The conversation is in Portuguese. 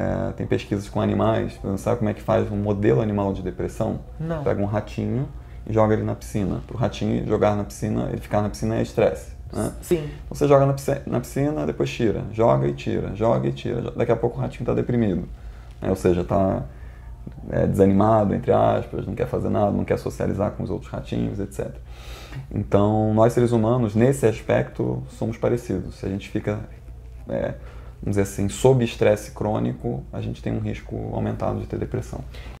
É, tem pesquisas com animais. Sabe como é que faz um modelo animal de depressão? Não. Pega um ratinho e joga ele na piscina. Para o ratinho jogar na piscina, ele ficar na piscina é estresse. Né? Sim. Você joga na piscina, na piscina, depois tira. Joga e tira, joga e tira. Daqui a pouco o ratinho está deprimido. Né? Ou seja, está é, desanimado, entre aspas, não quer fazer nada, não quer socializar com os outros ratinhos, etc. Então, nós seres humanos, nesse aspecto, somos parecidos. Se a gente fica, é, vamos dizer assim, sob estresse crônico, a gente tem um risco aumentado de ter depressão.